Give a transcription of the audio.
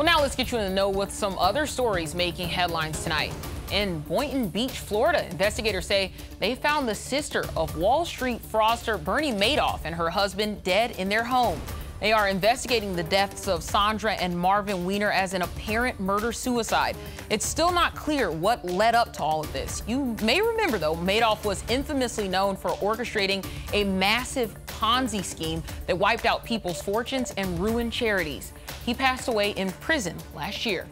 Well, now let's get you in the know with some other stories making headlines tonight. In Boynton Beach, Florida, investigators say they found the sister of Wall Street fraudster Bernie Madoff and her husband dead in their home. They are investigating the deaths of Sondra and Marvin Wiener as an apparent murder suicide. It's still not clear what led up to all of this. You may remember, though, Madoff was infamously known for orchestrating a massive Ponzi scheme that wiped out people's fortunes and ruined charities. He passed away in prison last year.